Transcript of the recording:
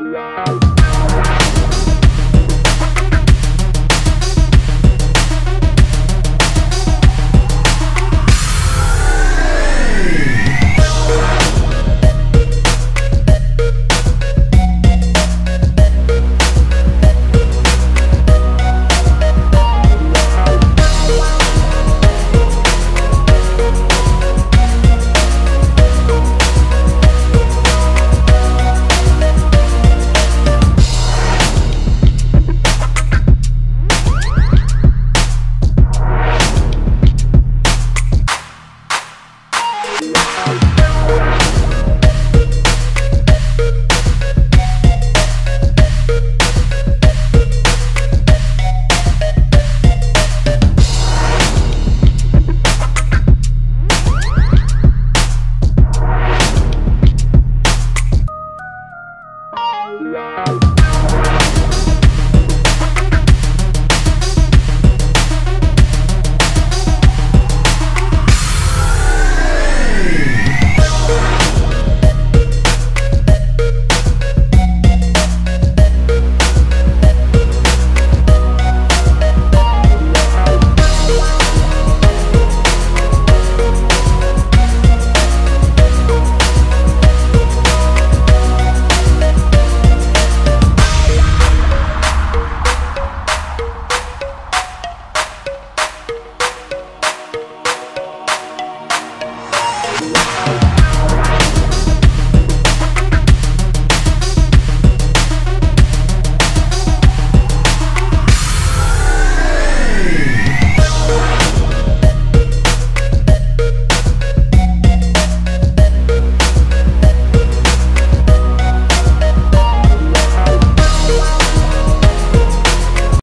Bye.